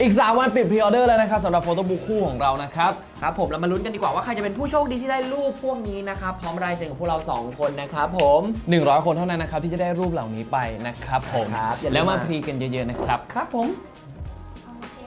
อีก 3 วันปิด pre-order แล้วนะครับสำหรับ photobook คู่ของเรานะครับ ครับผมเรามาลุ้นกันดีกว่าว่าใครจะเป็นผู้โชคดีที่ได้รูปพวกนี้นะครับ พร้อมรายเซ็นของพวกเรา 2 คนนะครับผม 100 คนเท่านั้นนะครับที่จะได้รูปเหล่านี้ไปนะครับผม ครับอย่าลืม แล้วมา pre กันเยอะๆนะครับ ครับผม